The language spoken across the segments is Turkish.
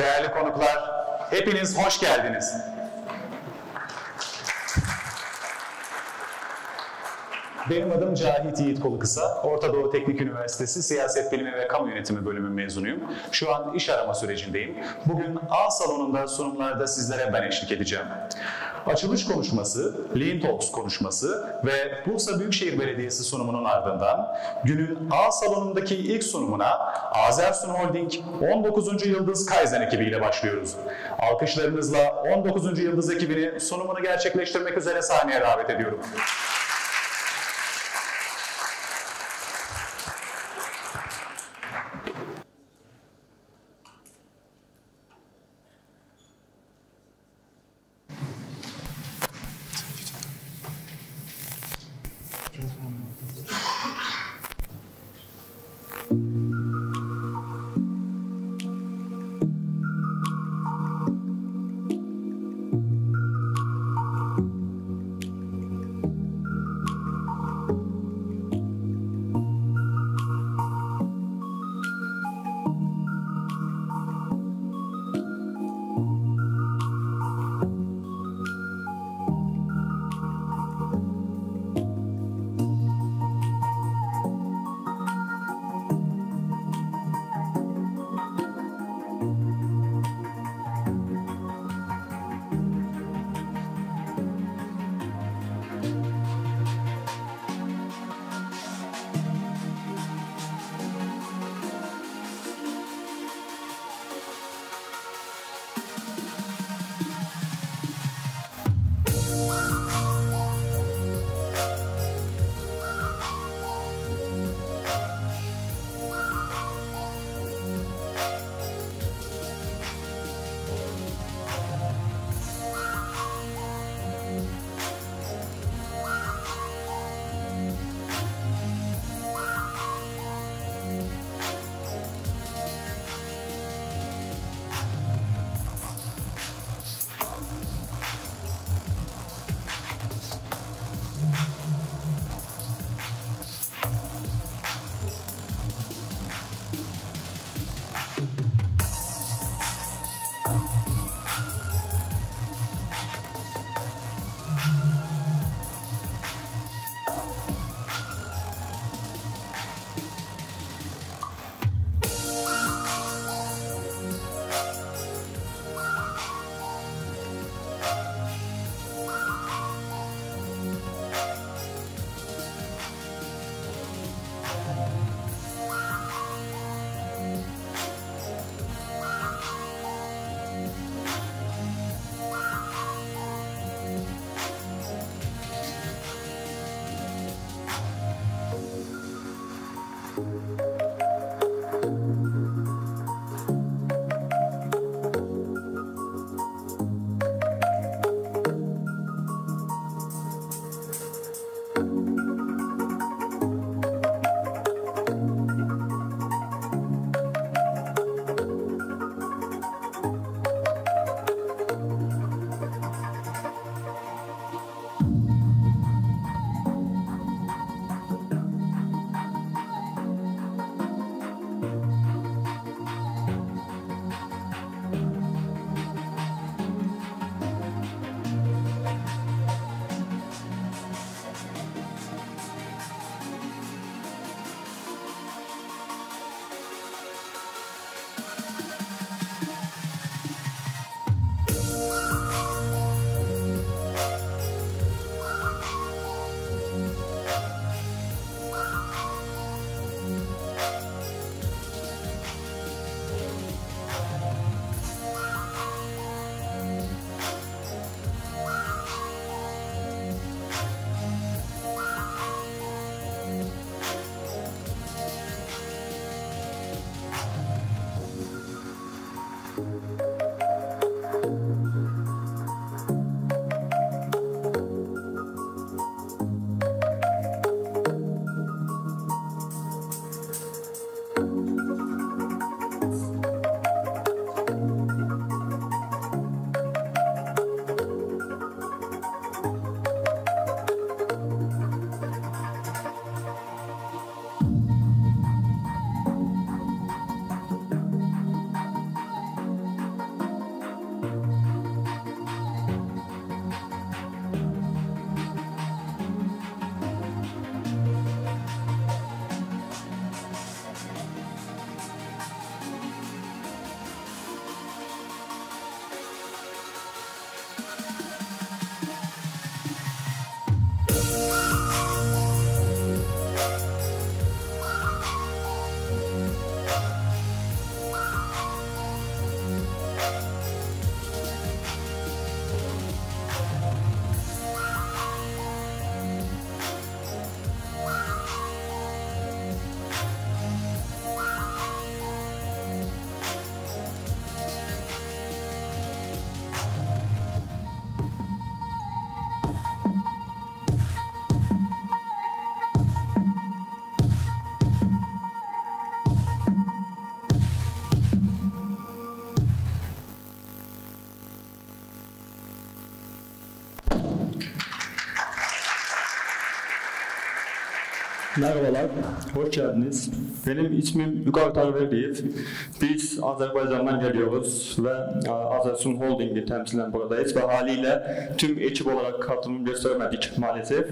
Değerli konuklar, hepiniz hoş geldiniz. Benim adım Cahit Yiğit Kolukısa. Orta Doğu Teknik Üniversitesi Siyaset Bilimi ve Kamu Yönetimi bölümü mezunuyum. Şu an iş arama sürecindeyim. Bugün A salonunda sunumlarda sizlere ben eşlik edeceğim. Açılış konuşması, Lean Talks konuşması ve Bursa Büyükşehir Belediyesi sunumunun ardından günün A salonundaki ilk sunumuna Azersun Holding 19. Yıldız Kaizen ekibiyle başlıyoruz. Alkışlarınızla 19. Yıldız ekibini sunumunu gerçekleştirmek üzere sahneye davet ediyorum. Merhabalar, hoş geldiniz. Benim ismim Yukarı Tarverdiyev. Biz Azerbaycan'dan geliyoruz ve e, Azersun Holding'i temsilen buradayız ve haliyle tüm ekip olarak katılım gösteremedik maalesef.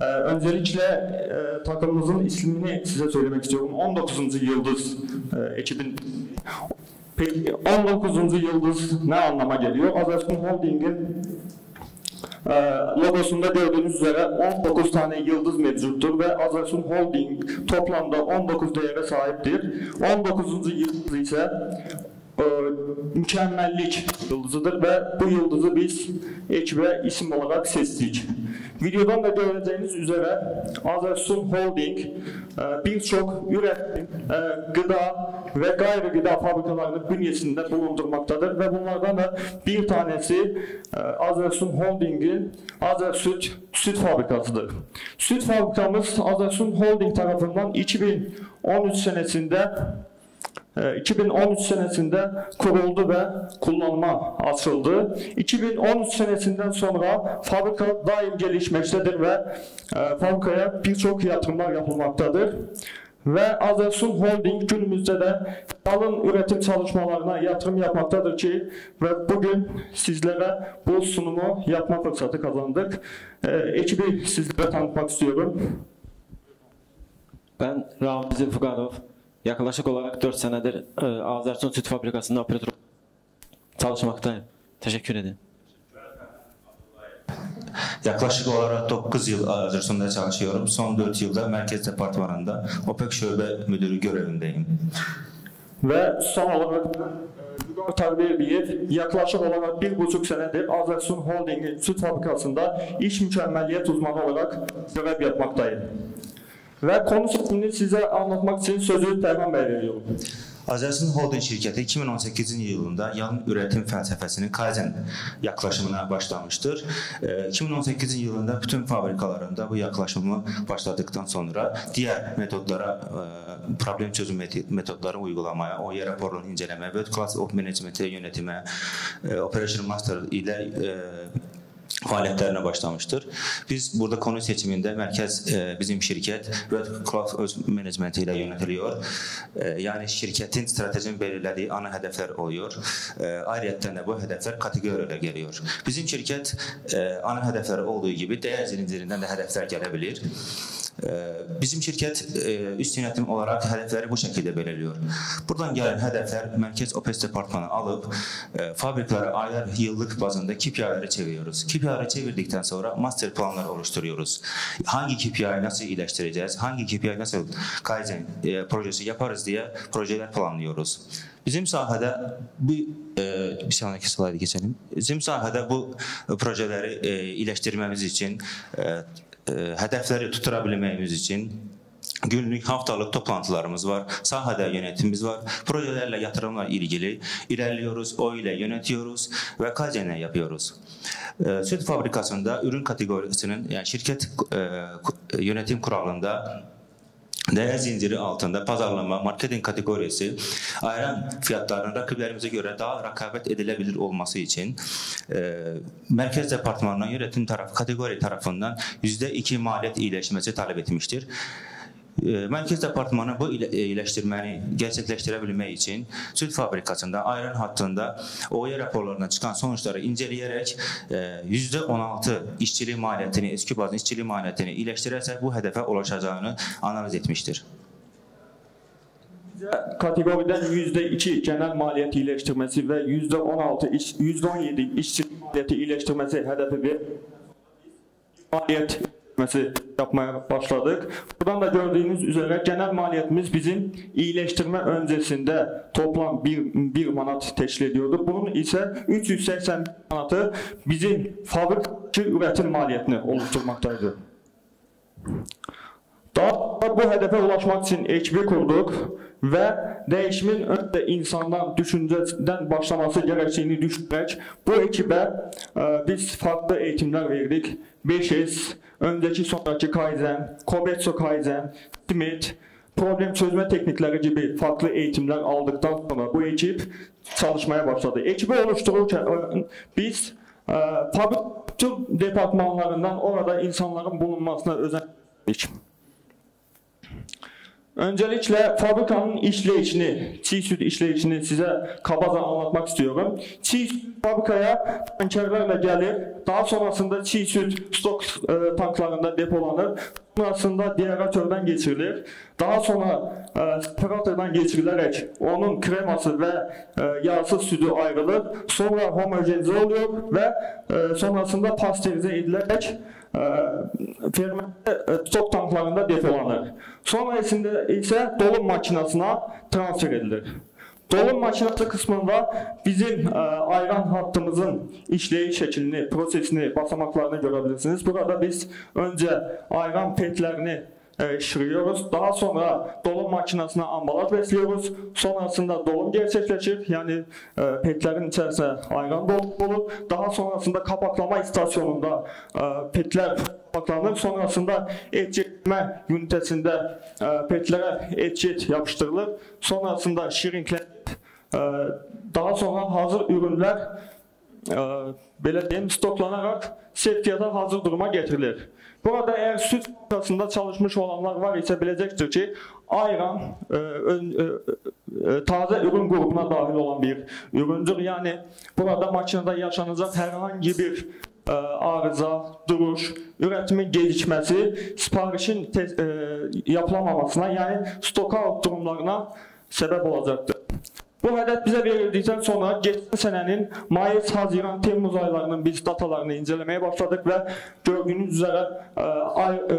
Ee, öncelikle e, takımımızın ismini size söylemek istiyorum. 19. Yıldız e, ekibin Peki 19. yıldız ne anlama geliyor? Azersun Holding'in logosunda gördüğünüz üzere 19 tane yıldız mevcuttur ve Azersun Holding toplamda 19 değere sahiptir. 19. yıldız ise e, mükemmellik yıldızıdır ve bu yıldızı biz ekibe isim olarak seçtik. Videodan da göreceğiniz üzere Azersun Holding e, birçok üretim, e, gıda ve gayri gıda fabrikalarını bünyesinde bulundurmaktadır ve bunlardan da bir tanesi e, Azersun Holding'in Azersüt süt fabrikasıdır. Süt fabrikamız Azersun Holding tarafından 2013 senesinde 2013 senesinde kuruldu ve kullanıma açıldı. 2013 senesinden sonra fabrika daim gelişmektedir ve fabrikaya birçok yatırımlar yapılmaktadır. Ve Azelsun Holding günümüzde de alın üretim çalışmalarına yatırım yapmaktadır ki ve bugün sizlere bu sunumu yapma fırsatı kazandık. Ee, ekibi sizlere tanıtmak istiyorum. Ben Ramiz Fugarov. Yaklaşık olarak 4 senedir e, Azersun Süt Fabrikası'nda operatör çalışmaktayım. Teşekkür ederim. Yaklaşık olarak 9 yıl Azersun'da çalışıyorum. Son 4 yılda Merkez Departmanı'nda OPEC Şube Müdürü görevindeyim. Ve son olarak Igor Tarbiyeviyev yaklaşık olarak bir buçuk senedir Azersun Holding'in süt fabrikasında iş mükemmeliyet uzmanı olarak görev yapmaktayım. Ve konu fikrini size anlatmak için sözü Derman Bey'e veriyorum. Azərsin Holding şirkəti 2018-ci ilində yan ürətim fəlsəfəsinin Kaizen yaxlaşımına başlamışdır. E, 2018-ci ilində bütün fabrikalarında bu yaxlaşımı başladıktan sonra digər metodlara e, problem çözüm metodları uygulamaya, OYE raporunu incələməyə, World Class of Management-ə yönətimə, e, Operation Master ilə fəaliyyətlərinə başlamışdır. Biz burada konu seçimində mərkəz e, bizim şirkət Red Cloud öz menecmenti ilə yönətiliyor. E, yəni şirkətin strateji belirlədiyi ana hədəflər oluyor. E, Ayrıca bu hədəflər kateqoriyalara gəlir. Bizim şirkət e, ana hədəfləri olduğu kimi dəyər zincirindən də hədəflər gələ bilər. Bizim şirket e, üst yönetim olarak hedefleri bu şekilde belirliyor. Buradan gelen hedefler Merkez OPES Departmanı alıp e, fabrikalara aylar, yıllık bazında KPI'leri çeviriyoruz. KPI'leri çevirdikten sonra master planlar oluşturuyoruz. Hangi KPI'yi nasıl iyileştireceğiz, hangi KPI nasıl Kaizen e, projesi yaparız diye projeler planlıyoruz. Bizim sahada bu e, bir sonraki slayda geçelim. Bizim sahada bu projeleri e, iyileştirmemiz için e, hedefleri tutturabilmemiz için günlük haftalık toplantılarımız var. Sahada yönetimimiz var. Projelerle yatırımla ilgili ilerliyoruz. O ile yönetiyoruz ve kazene yapıyoruz. E, süt fabrikasında ürün kategorisinin yani şirket e, yönetim kuralında değer zinciri altında pazarlama, marketing kategorisi ayran fiyatlarının rakiplerimize göre daha rakabet edilebilir olması için e, Merkez Departmanı'nın yönetim tarafı kategori tarafından %2 maliyet iyileşmesi talep etmiştir. Ee, Merkez Departmanı bu e, iyileştirməni gerçekleştirebilmek için süt fabrikasında, ayran hattında OE raporlarına çıkan sonuçları inceleyerek %16 e, işçiliği maliyetini, eski bazı işçiliği maliyetini iyileştirirse bu hedefe ulaşacağını analiz etmiştir. Kategoriden %2 genel maliyet iyileştirmesi ve %16 iş, %17 işçi maliyeti iyileştirmesi hedefi bir maliyet müəssisəsi yapmaya başladıq. Buradan da gördüyünüz üzrə genel maliyyətimiz bizim iyiləşdirmə öncəsində toplam 1, 1 manat təşkil ediyordu. Bunun isə 380 manatı bizim fabrikçi üretim maliyyətini oluşturmaqdaydı. Daha bu hədəfə ulaşmaq üçün ekibi qurduq və dəyişimin öncə insandan, düşüncədən başlaması gərəkdiyini düşünərək bu ekibə ə, biz farklı eğitimlər verdik. 5S, öncəki sonraki Kaizen, Kobetsu Kaizen, Smith, problem çözmə texnikləri kimi farklı eğitimlər aldıqdan sonra bu ekip çalışmaya başladı. Ekibi oluştururkən e, biz e, ə, bütün departmanlarından orada insanların bulunmasına özəllik. Öncelikle fabrikanın işleyişini, çiğ süt işleyişini size kabaca anlatmak istiyorum. Çiğ fabrikaya tankerlerle gelir. Daha sonrasında çiğ süt stok e, tanklarında depolanır. Sonrasında dearatörden geçirilir. Daha sonra e, separatordan geçirilerek onun kreması ve e, yağsız sütü ayrılır. Sonra homojenize oluyor ve e, sonrasında pastörize edilerek e, fermente e, tanklarında depolanır. Sonrasında ise dolum makinesine transfer edilir. Dolum makinesi kısmında bizim e, ayran hattımızın işleyiş şeklini, prosesini, basamaklarını görebilirsiniz. Burada biz önce ayran petlerini e, şırıyoruz. Daha sonra dolum makinesine ambalaj besliyoruz. Sonrasında dolum gerçekleşir. Yani e, petlerin içerisine ayran dolum olur. Daha sonrasında kapaklama istasyonunda e, petler kapaklanır. Sonrasında etçetme ünitesinde e, petlere etçet yapıştırılır. Sonrasında şirinklenir. Daha sonra hazır ürünlər ə, belə deyim, stoklanaraq sevkiyyata hazır duruma getirilir. Burada əgər süd fabrikasında çalışmış olanlar var isə biləcəkdir ki, ayran ə, ə, ə, tazə ürün qrupuna daxil olan bir üründür. Yəni burada makinədə yaşanacaq hər hangi bir ə, arıza, duruş, ürətimin gecikməsi sifarişin tez, ə, yapılamamasına, yəni stoka durumlarına səbəb olacaqdır. Bu hədəf bizə verildikdən sonra keçən sənənin may, haziran, temmuz aylarının biz datalarını incələməyə başladıq və gördüyünüz üzrə ə, e, ay, ə,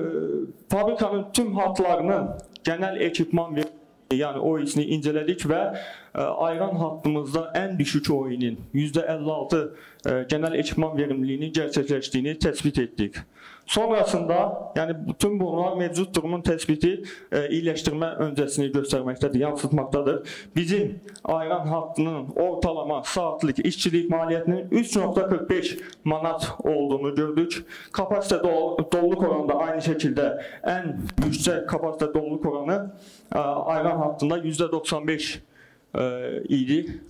fabrikanın tüm hatlarını genel ekipman verdik yəni o işini incələdik və ə, ayran hattımızda ən düşük oyunun %56 ə, genel ekipman verimliliyinin gerçəkləşdiyini təsbit etdik. Sonrasında yani bütün bunlar mevcut durumun tespiti e, iyileştirme öncesini göstermektedir, yansıtmaktadır. Bizim ayran hattının ortalama saatlik işçilik maliyetinin 3.45 manat olduğunu gördük. Kapasite dol doluluk oranı da aynı şekilde en yüksek kapasite doluluk oranı e, ayran hattında %95 e, idi.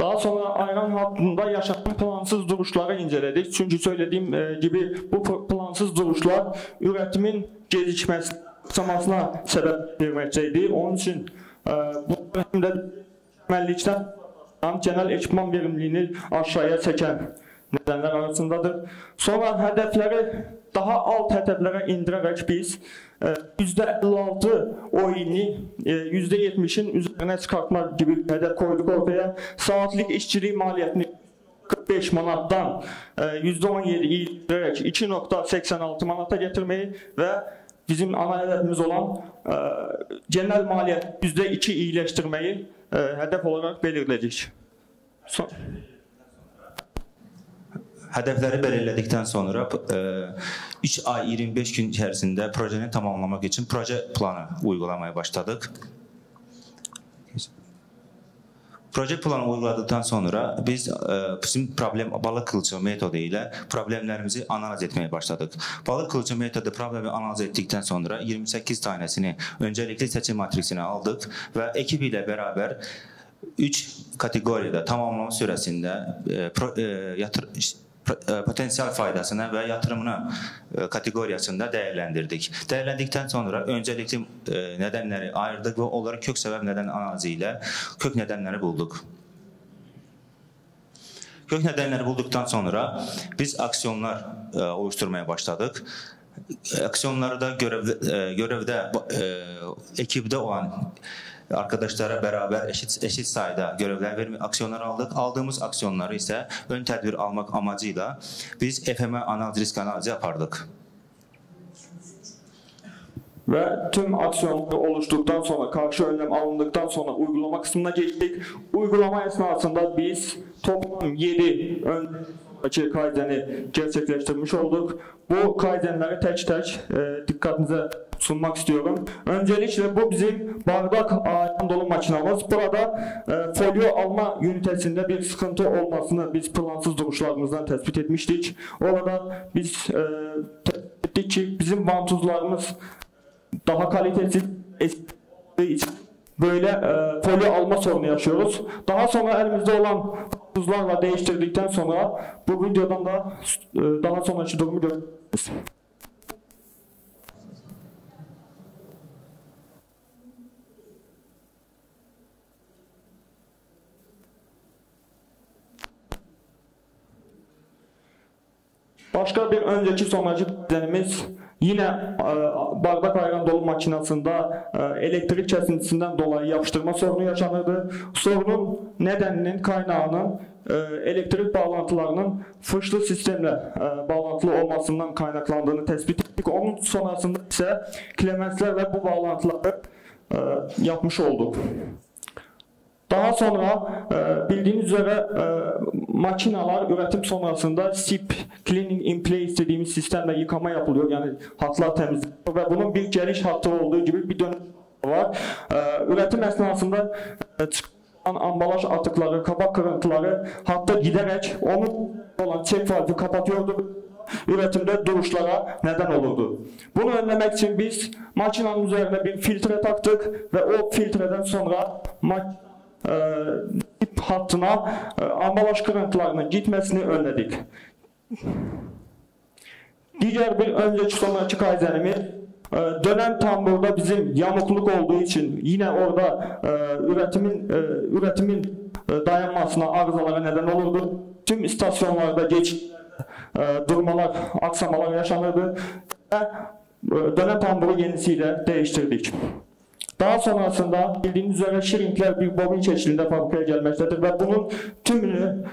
Daha sonra Ayran hattında yaşanan plansız duruşları incələdik. Çünki söylədiyim kimi e, bu plansız duruşlar üretimin gecikməsi samasına səbəb verməkdəydi. Onun üçün e, bu həm də məllikdən genel ekipman verimliyini aşağıya çəkən nədənlər arasındadır. Sonra hədəfləri daha alt hədəflərə indirərək biz %56 oyunu %70'in üzerine çıkartma gibi bir hedef koyduk ortaya. Saatlik işçiliği maliyetini 45 manattan %17 iyileştirerek 2.86 manata getirmeyi ve bizim ana hedefimiz olan e, genel maliyet %2 iyileştirmeyi e, hedef olarak belirledik. Son. Hədəfləri belirlədikdən sonra 3 e, ay 25 gün içərisində projeni tamamlamaq üçün proje planı uygulamaya başladıq. Proje planı uyguladıktan sonra biz e, bizim problem balıq kılçığı metodu ilə problemlərimizi analiz etməyə başladıq. Balıq kılçığı metodu problemi analiz etdikdən sonra 28 tanesini öncəlikli seçim matrisini aldıq və ekip ilə bərabər 3 kateqoriyada tamamlama sürəsində e, pro, e, yatır, potansiyel faydasına ve yatırımına e, kategorisinde değerlendirdik. Değerlendikten sonra öncelikli e, nedenleri ayırdık ve onları kök sebep neden analiziyle kök nedenleri bulduk. Kök nedenleri bulduktan sonra biz aksiyonlar oluşturmaya başladık. Aksiyonları da görevde, görevde ekipte olan arkadaşlara beraber eşit eşit sayıda görevler verme aksiyonlar aldık. Aldığımız aksiyonları ise ön tedbir almak amacıyla biz FME analiz risk analizi yapardık. Ve tüm aksiyonlar oluştuktan sonra, karşı önlem alındıktan sonra uygulama kısmına geçtik. Uygulama esnasında biz toplam 7 ön açı kaydeni gerçekleştirmiş olduk. Bu kaydenleri tek tek e, dikkatinize sunmak istiyorum. Öncelikle bu bizim bardak ağaçtan dolu makinamız. Burada e, folyo alma ünitesinde bir sıkıntı olmasını biz plansız duruşlarımızdan tespit etmiştik. Orada biz e, tespit ettik ki bizim vantuzlarımız daha kalitesiz böyle e, folyo alma sorunu yaşıyoruz. Daha sonra elimizde olan buzlarla değiştirdikten sonra bu videodan da e, daha sonraki durumu görürsünüz. Başka bir önceki sonraki düzenimiz yine e, bardak ayran dolu makinasında e, elektrik kesintisinden dolayı yapıştırma sorunu yaşanırdı. Sorunun nedeninin kaynağının e, elektrik bağlantılarının fışlı sistemle bağlantılı olmasından kaynaklandığını tespit ettik. Onun sonrasında ise Clemenslerle bu bağlantıları yapmış olduk. Daha sonra e, bildiğiniz üzere e, makinalar üretim sonrasında SIP, Cleaning in Place dediğimiz sistemle yıkama yapılıyor. Yani hatlar temizleniyor ve bunun bir geliş hattı olduğu gibi bir dönüm var. E, üretim esnasında e, çıkan ambalaj atıkları, kabak kırıntıları hatta giderek onun olan çek valfi kapatıyordu üretimde duruşlara neden olurdu. Bunu önlemek için biz makinenin üzerine bir filtre taktık ve o filtreden sonra e, tip hattına e, ambalaj qırıntılarının gitməsini önlədik. Digər bir öncəki sonraki qayzənimiz e, dönəm tamburda bizim yamuqluq olduğu üçün yenə orada e, üretimin üretimin dayanmasına arızalara nədən olurdu. Tüm istasyonlarda geç durmalar, aksamalar yaşanırdı. Dönəm tamburu yenisi ilə dəyişdirdik. Daha sonrasında bildiğiniz üzere şirinkler bir bobin şeklinde fabrikaya gelmektedir ve bunun tümünü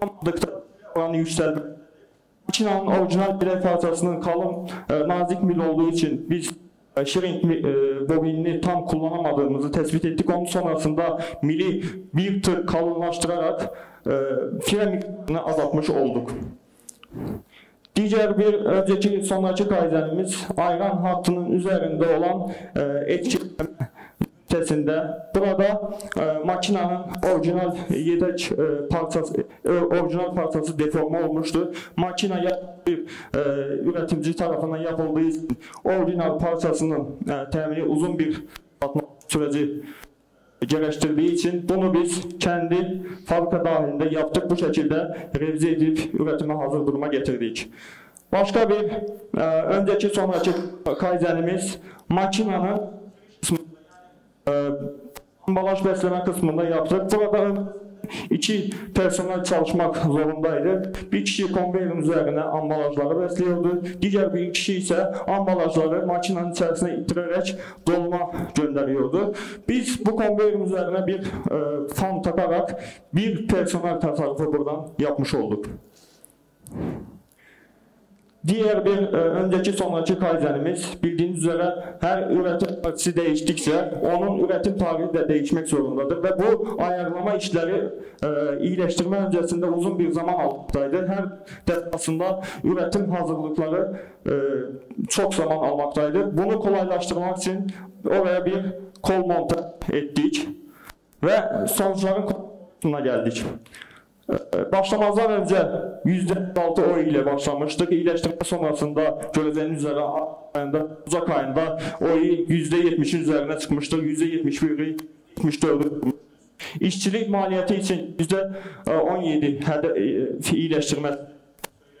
tamamladıkta oranı yükseldi. Makinenin orijinal bilek parçasının kalın, e, nazik mil olduğu için biz e, şirink e, bobinini tam kullanamadığımızı tespit ettik. Onun sonrasında mili bir tık kalınlaştırarak e, fire miktarını azaltmış olduk. Diğer bir önceki sonraki kaizenimiz ayran hattının üzerinde olan e, etkileme ünitesinde. Burada e, makinenin orijinal yedek e, parçası, e, orijinal parçası deforme olmuştu. Makine bir e, üretimci tarafından yapıldığı orijinal parçasının e, temini uzun bir süreci gerektirdiği için bunu biz kendi fabrika dahilinde yaptık. Bu şekilde revize edip üretime hazır duruma getirdik. Başka bir e, önceki sonraki kaizenimiz makinenin e, ambalaj besleme kısmında yaptık. Burada iki personel çalışmak zorundaydı. Bir kişi konveyerin üzerine ambalajları besliyordu. Diğer bir kişi ise ambalajları makinenin içerisine itirerek dolma gönderiyordu. Biz bu konveyerin üzerine bir e, fan takarak bir personel tasarrufu buradan yapmış olduk. Digər bir e, ə, öncəki sonrakı qaydənimiz bildiyiniz üzrə hər ürətim partisi dəyişdikcə onun ürətim tarixi də dəyişmək zorundadır və bu ayarlama işləri ə, e, iyiləşdirmə öncəsində uzun bir zaman almaqdaydı. Hər dəfəsində ürətim hazırlıqları ə, e, çox zaman almaqdaydı. Bunu kolaylaşdırmaq üçün oraya bir kol monta etdik və sonuçların konusuna gəldik. Başlamazdan önce %6 oy ile başlamıştık. İyileştirme sonrasında göreceğiniz üzere ayında, uzak ayında oyu %70'in üzerine çıkmıştır. %71'i 74'ü İşçilik maliyeti için %17 hedef iyileştirme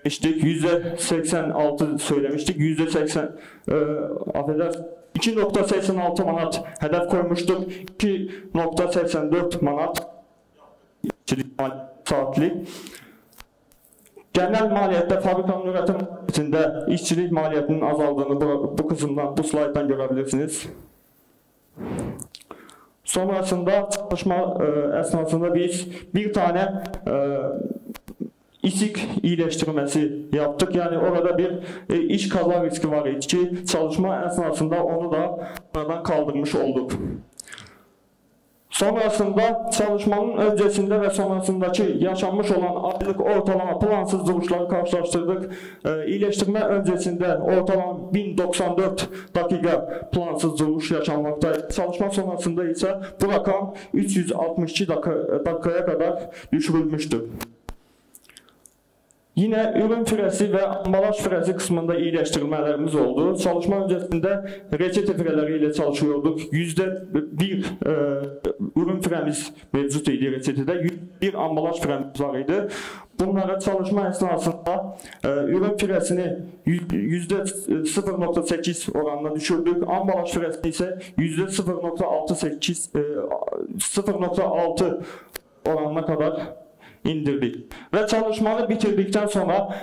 söylemiştik. %86 söylemiştik. %80 e, affedersin 2.86 manat hedef koymuştuk. 2.84 manat işçilik maliyeti saatlik. Genel maliyette fabrikanın üretim maliyetinde işçilik maliyetinin azaldığını bu, bu kısımdan, bu slayttan görebilirsiniz. Sonrasında çalışma e, esnasında biz bir tane e, isik iyileştirmesi yaptık. Yani orada bir e, iş kaza riski var idi ki çalışma esnasında onu da oradan kaldırmış olduk. Sonrasında çalışmanın öncesinde ve sonrasındaki yaşanmış olan aylık ortalama plansız duruşları karşılaştırdık. Ee, iyileştirme öncesinde ortalama 1094 dakika plansız duruş yaşanmaktaydı. Çalışma sonrasında ise bu rakam 362 dakika, dakikaya kadar düşürülmüştü. Yenə ürün fürəsi və ambalaj fürəsi qismində iyiləşdirmələrimiz oldu. Çalışma öncəsində reçet fürələri ilə çalışıyorduk. %1 e, ürün fürəmiz mövcud idi reçetədə, %1 ambalaj fürəmiz var idi. Bunlara çalışma əsnasında e, ürün fürəsini %0.8 oranına düşürdük. Ambalaj fürəsini isə %0.68 e, 0.6 oranına qədər indirdik. Ve çalışmanı bitirdikten sonra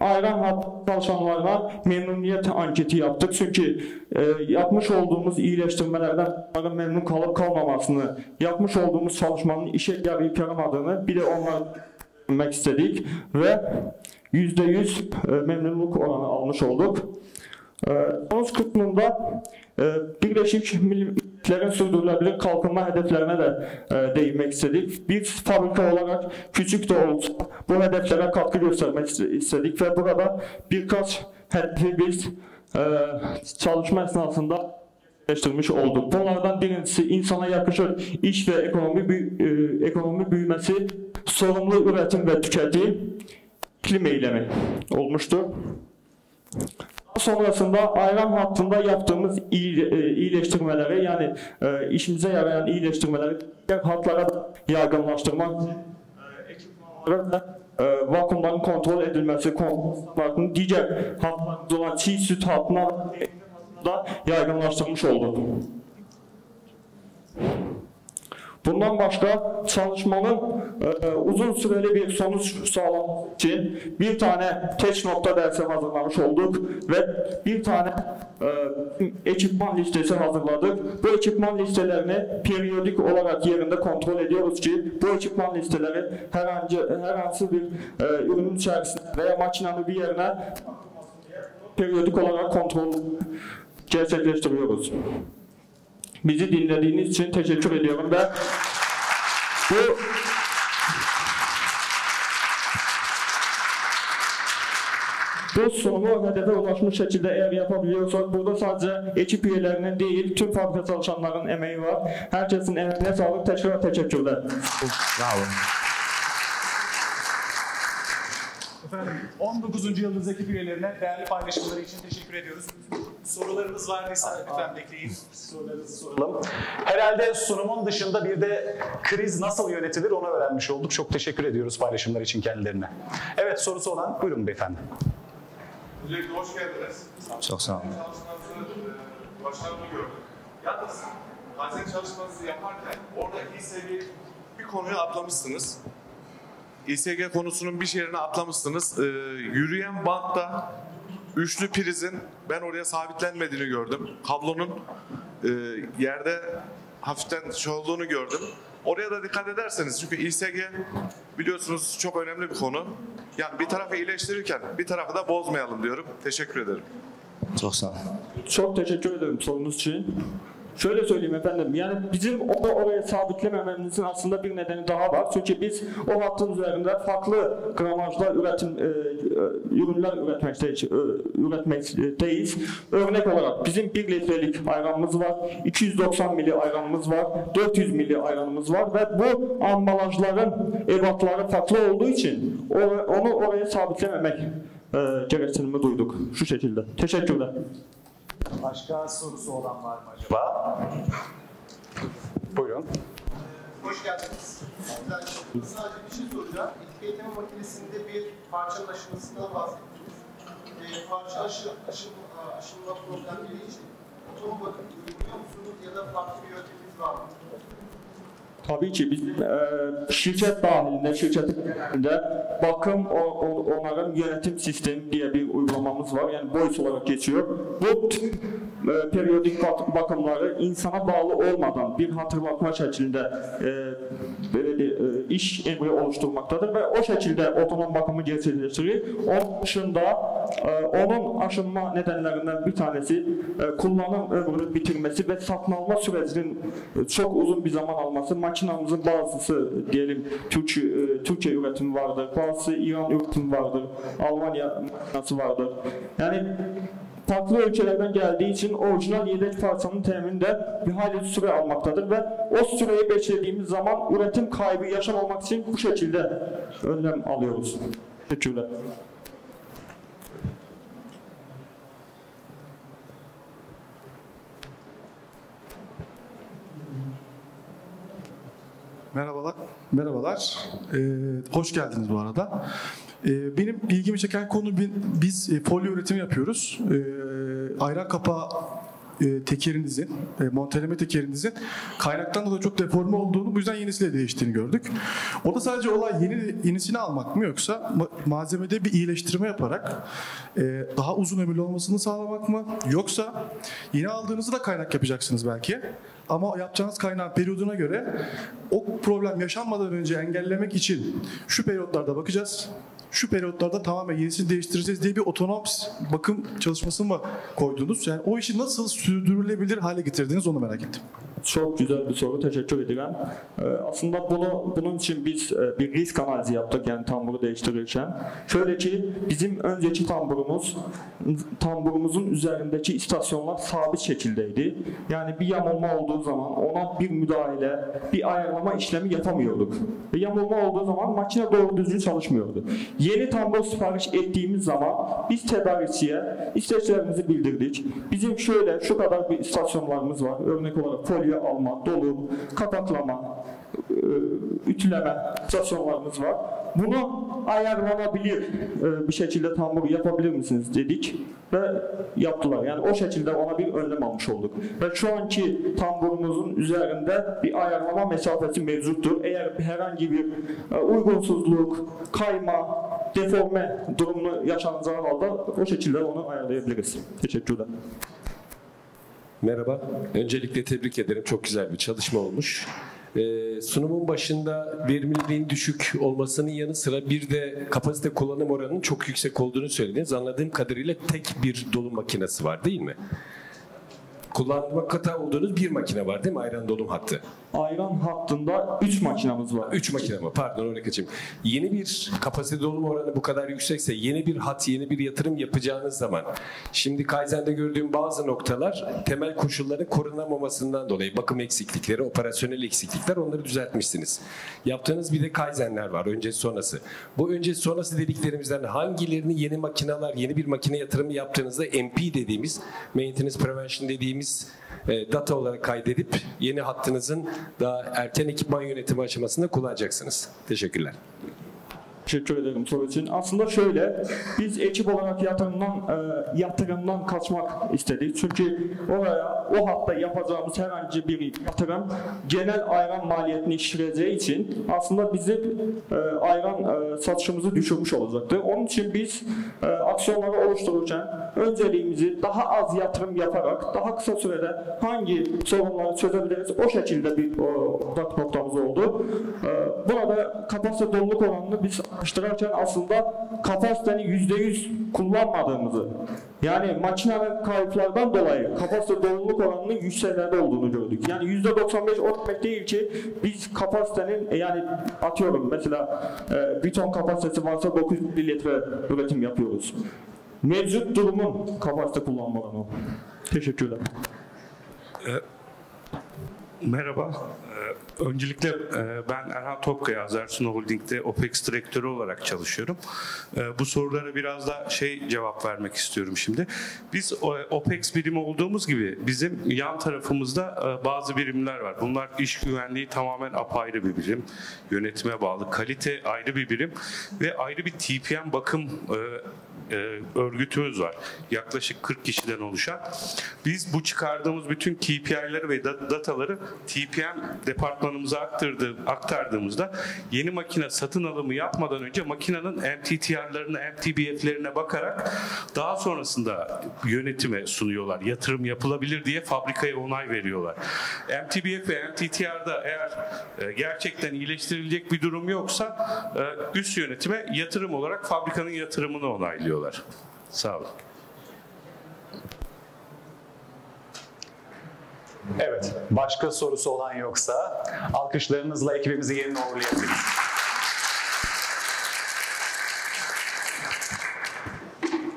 ayran hat çalışanlarına memnuniyet anketi yaptık. Çünkü e, yapmış olduğumuz iyileştirmelerden onların memnun kalıp kalmamasını, yapmış olduğumuz çalışmanın işe yarayıp yaramadığını bir de onlar bilmek istedik ve %100 e, memnunluk oranı almış olduk. E, Sonuç kısmında e, Birleşik kütləvin sürdürüləbilir qalxınma hədəflərinə də e, ə, değinmək istədik. Bir fabrika olaraq küçük də olsa bu hədəflərə qatkı göstərmək istədik və burada bir qaç hədəfi biz ə, çalışma əsnasında gerçəkləşdirmiş olduq. Bunlardan birincisi insana yaxışır iş və ekonomi ə, e, ekonomi böyüməsi, sorumlu üretim və tüketim iklim eylemi olmuştur. Sonrasında ayran hattında yaptığımız e, iyileştirmeleri yani e, işimize yarayan iyileştirmeleri diğer hatlara yaygınlaştırmak, ekipmanlara da vakumların kontrol edilmesi, kontrol diğer hatlarımız olan çiğ süt hattına da yaygınlaştırmış olduk. Bundan başka çalışmanın e, uzun süreli bir sonuç sağlaması için bir tane teç nokta dersi hazırlamış olduk ve bir tane e, ekipman listesi hazırladık. Bu ekipman listelerini periyodik olarak yerinde kontrol ediyoruz ki bu ekipman listeleri herhangi herhangi bir e, ürünün içerisinde veya makinenin bir yerine periyodik olarak kontrol gerçekleştiriyoruz. Bizi dinlediğiniz için teşekkür ediyorum ve bu bu sunumu hedefe ulaşmış şekilde eğer yapabiliyorsak burada sadece ekip üyelerinin değil tüm fabrika çalışanların emeği var. Herkesin emeğine sağlık. Tekrar teşekkürler. Bravo. Efendim 19. yıldız ekip üyelerine değerli paylaşımları için teşekkür ediyoruz. Sorularınız vardıysa lütfen bekleyin. Sorularınızı soralım. Herhalde sunumun dışında bir de kriz nasıl yönetilir onu öğrenmiş olduk. Çok teşekkür ediyoruz paylaşımlar için kendilerine. Evet sorusu olan buyurun beyefendi. Öncelikle hoş geldiniz. Çok sağ olun. Çalışmanızı e, başarılı gördüm. Yalnız Kaizen çalışmanızı yaparken orada İSG bir konuyu atlamışsınız. İSG konusunun bir yerine atlamışsınız. Ee, yürüyen bantta üçlü prizin ben oraya sabitlenmediğini gördüm. Kablonun e, yerde hafiften şey olduğunu gördüm. Oraya da dikkat ederseniz çünkü İSG biliyorsunuz çok önemli bir konu. Yani bir tarafı iyileştirirken bir tarafı da bozmayalım diyorum. Teşekkür ederim. Çok sağ olun. Çok teşekkür ederim sorunuz için. Şöyle söyleyeyim efendim, yani bizim onu oraya sabitlemememizin aslında bir nedeni daha var. Çünkü biz o hattın üzerinde farklı gramajda üretim e, e, ürünler üretmekteyiz, e, üretmekteyiz. Örnek olarak bizim 1 litrelik ayranımız var, 290 mili ayranımız var, 400 mili ayranımız var ve bu ambalajların ebatları farklı olduğu için onu oraya sabitlememek e, gereksinimi duyduk. Şu şekilde. Teşekkürler. Başka sorusu olan var mı acaba? Buyurun. Hoş geldiniz. Sadece bir şey soracağım. Etiketeme makinesinde bir parçanın aşınmasından bahsettiniz. E, parça aşı, aşı, aşınma problemleri için otonom bakım uyguluyor musunuz ya da farklı bir yönteminiz var mı? Tabii ki biz e, şirket dahilinde, şirketin genelinde bakım o, onların yönetim sistemi diye bir uygulamamız var. Yani BOIS olarak geçiyor. Bu tüm e, periyodik bak- bakımları insana bağlı olmadan bir hatırlatma şeklinde e, e, iş emri oluşturmaktadır ve o şekilde otonom bakımı gerçekleştirir. Onun dışında e, onun aşınma nedenlerinden bir tanesi e, kullanım ömrünü bitirmesi ve satın alma sürecinin çok uzun bir zaman alması. Makinamızın bazısı diyelim Türkiye, e, Türkiye üretimi vardır, bazısı İran üretimi vardır, Almanya makinası vardır. Yani farklı ülkelerden geldiği için orijinal yedek parçanın temininde bir hayli süre almaktadır ve o süreyi beklediğimiz zaman üretim kaybı yaşamamak için bu şekilde önlem alıyoruz. Teşekkürler. Merhabalar. Merhabalar. Ee, hoş geldiniz bu arada. Ee, benim ilgimi çeken konu bi- biz e, folyo üretimi yapıyoruz. Ee, ayran kapağı e, tekerinizin, e, monteleme tekerinizin kaynaktan dolayı çok deforme olduğunu, bu yüzden yenisiyle değiştiğini gördük. O da sadece olay yeni yenisini almak mı yoksa ma- malzemede bir iyileştirme yaparak daha uzun ömürlü olmasını sağlamak mı? Yoksa yeni aldığınızı da kaynak yapacaksınız belki. Ama yapacağınız kaynağın periyoduna göre o problem yaşanmadan önce engellemek için şu periyotlarda bakacağız. Şu periyotlarda tamamen yenisini değiştireceğiz diye bir otonom bakım çalışması mı koydunuz? Yani o işi nasıl sürdürülebilir hale getirdiniz onu merak ettim. Çok güzel bir soru. Teşekkür ederim. Ee, aslında bunu bunun için biz e, bir risk analizi yaptık yani tamburu değiştirirken. Şöyle ki bizim önceki tamburumuz tamburumuzun üzerindeki istasyonlar sabit şekildeydi. Yani bir yamulma olduğu zaman ona bir müdahale, bir ayarlama işlemi yapamıyorduk. Ve yamulma olduğu zaman makine doğru düzgün çalışmıyordu. Yeni tambur sipariş ettiğimiz zaman biz tedarikçiye isteklerimizi bildirdik. Bizim şöyle şu kadar bir istasyonlarımız var. Örnek olarak folyo alma, dolum, kapaklama, e, ütüleme istasyonlarımız var. Bunu ayarlanabilir e, bir şekilde tambur yapabilir misiniz dedik ve yaptılar. Yani o şekilde ona bir önlem almış olduk. Ve şu anki tamburumuzun üzerinde bir ayarlama mesafesi mevcuttur. Eğer herhangi bir e, uygunsuzluk, kayma, deforme durumunu yaşanacağı halde o şekilde onu ayarlayabiliriz. Teşekkürler. Merhaba. Öncelikle tebrik ederim. Çok güzel bir çalışma olmuş. Ee, sunumun başında verimliliğin düşük olmasının yanı sıra bir de kapasite kullanım oranının çok yüksek olduğunu söylediniz. Anladığım kadarıyla tek bir dolum makinesi var değil mi? Kullanmakta olduğunuz bir makine var değil mi? Ayran dolum hattı. Ayran hattında 3 makinamız var. 3 makine mi? Pardon oraya kaçayım. Yeni bir kapasite dolum oranı bu kadar yüksekse yeni bir hat, yeni bir yatırım yapacağınız zaman şimdi Kaizen'de gördüğüm bazı noktalar temel koşulların korunamamasından dolayı bakım eksiklikleri, operasyonel eksiklikler onları düzeltmişsiniz. Yaptığınız bir de Kaizen'ler var öncesi sonrası. Bu öncesi sonrası dediklerimizden hangilerini yeni makineler, yeni bir makine yatırımı yaptığınızda MP dediğimiz, Maintenance Prevention dediğimiz e, data olarak kaydedip yeni hattınızın daha erken ekipman yönetimi aşamasında kullanacaksınız. Teşekkürler. Teşekkür ederim soru için. Aslında şöyle, biz ekip olarak yatırımdan, e, yatırımdan kaçmak istedik. Çünkü oraya, o hatta yapacağımız herhangi bir yatırım genel ayran maliyetini şişireceği için aslında bizim e, ayran e, satışımızı düşürmüş olacaktı. Onun için biz e, aksiyonları oluştururken önceliğimizi daha az yatırım yaparak daha kısa sürede hangi sorunları çözebiliriz o şekilde bir odak noktamız oldu. E, burada kapasite doluluk oranını biz araştırırken aslında kapasitenin %100 kullanmadığımızı yani makine kayıplardan dolayı kapasite doluluk oranının yükseklerde olduğunu gördük. Yani %95 o demek değil ki biz kapasitenin e, yani atıyorum mesela e, bir ton kapasitesi varsa 900 mililitre üretim yapıyoruz. Mevcut durumun kapasite kullanma oranı. Teşekkürler. Merhaba. Ee, Öncelikle e, ben Erhan Topkaya, Azersun Holding'de OPEX direktörü olarak çalışıyorum. Ee, Bu sorulara biraz da şey cevap vermek istiyorum şimdi. Biz o- OPEX birimi olduğumuz gibi bizim yan tarafımızda e, bazı birimler var. Bunlar iş güvenliği tamamen apayrı bir birim. Yönetime bağlı. Kalite ayrı bir birim ve ayrı bir TPM bakım e, e, örgütümüz var. Yaklaşık 40 kişiden oluşan. Biz bu çıkardığımız bütün KPI'leri ve da- dataları TPM departmanımıza aktırdı, aktardığımızda yeni makine satın alımı yapmadan önce makinenin MTTR'larına, MTBF'lerine bakarak daha sonrasında yönetime sunuyorlar. Yatırım yapılabilir diye fabrikaya onay veriyorlar. MTBF ve MTTR'da eğer e, gerçekten iyileştirilecek bir durum yoksa e, üst yönetime yatırım olarak fabrikanın yatırımını onaylıyorlar. Sağ olun. Evet, başka sorusu olan yoksa alkışlarınızla ekibimizi yerine uğurlayabiliriz.